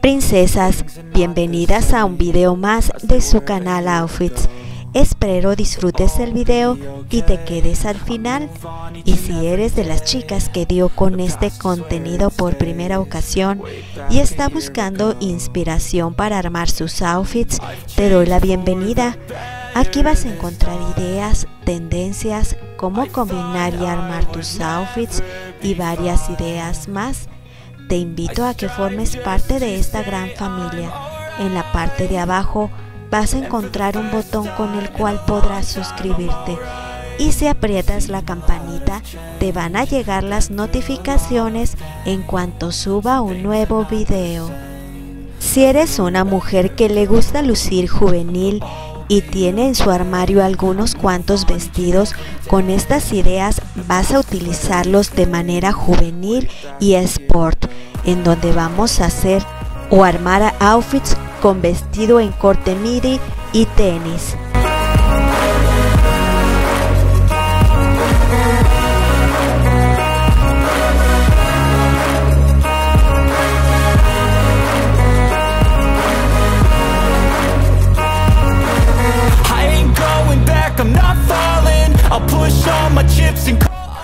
Princesas, bienvenidas a un video más de su canal Outfits. Espero disfrutes el video y te quedes al final. Y si eres de las chicas que dio con este contenido por primera ocasión y está buscando inspiración para armar sus outfits, te doy la bienvenida. Aquí vas a encontrar ideas, tendencias, cómo combinar y armar tus outfits y varias ideas más. Te invito a que formes parte de esta gran familia. En la parte de abajo vas a encontrar un botón con el cual podrás suscribirte y si aprietas la campanita te van a llegar las notificaciones en cuanto suba un nuevo video. Si eres una mujer que le gusta lucir juvenil y tiene en su armario algunos cuantos vestidos, con estas ideas vas a utilizarlos de manera juvenil y sport, en donde vamos a hacer o armar outfits con vestido en corte midi y tenis.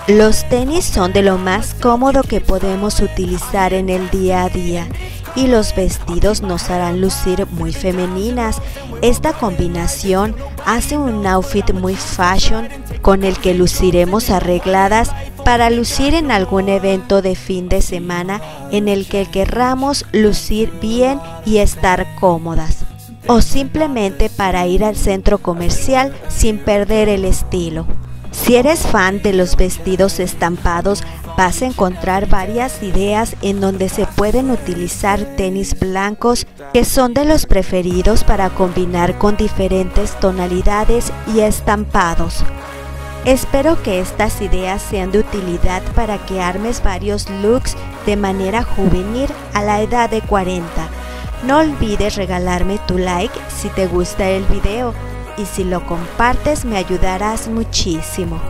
Los tenis son de lo más cómodo que podemos utilizar en el día a día y los vestidos nos harán lucir muy femeninas. Esta combinación hace un outfit muy fashion con el que luciremos arregladas para lucir en algún evento de fin de semana en el que querramos lucir bien y estar cómodas o simplemente para ir al centro comercial sin perder el estilo. Si eres fan de los vestidos estampados, vas a encontrar varias ideas en donde se pueden utilizar tenis blancos que son de los preferidos para combinar con diferentes tonalidades y estampados. Espero que estas ideas sean de utilidad para que armes varios looks de manera juvenil a la edad de 40. No olvides regalarme tu like si te gusta el video y si lo compartes me ayudarás muchísimo.